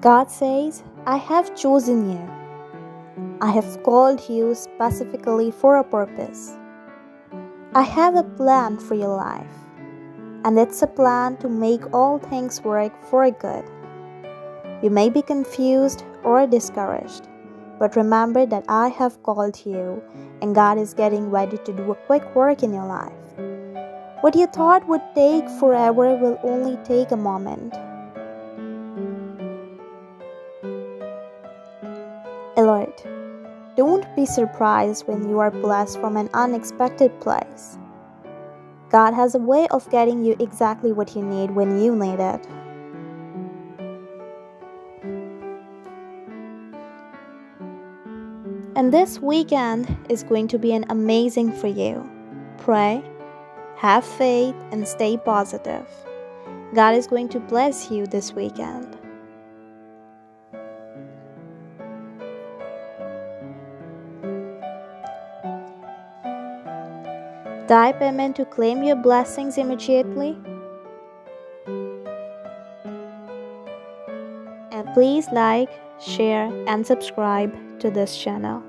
God says, I have chosen you. I have called you specifically for a purpose. I have a plan for your life, and it's a plan to make all things work for good. You may be confused or discouraged, but remember that I have called you, and God is getting ready to do a quick work in your life. What you thought would take forever will only take a moment. Alert! Don't be surprised when you are blessed from an unexpected place. God has a way of getting you exactly what you need when you need it. And this weekend is going to be an amazing for you. Pray have faith and stay positive. God is going to bless you this weekend. Type Amen to claim your blessings immediately. And please like, share, and subscribe to this channel.